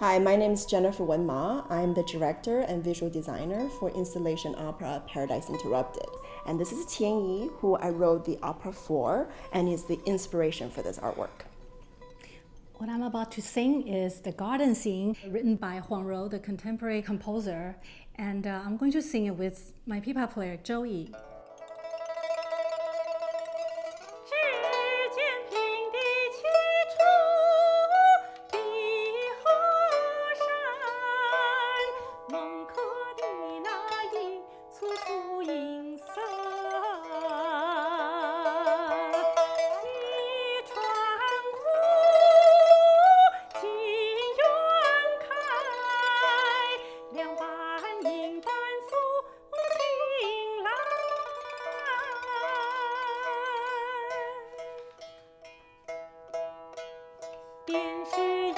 Hi, my name is Jennifer Wen Ma. I'm the director and visual designer for installation opera Paradise Interrupted. And this is Qian Yi, who I wrote the opera for and is the inspiration for this artwork. What I'm about to sing is the garden scene written by Huang Ruo, the contemporary composer. And uh, I'm going to sing it with my pipa player, Zhou Yi. 流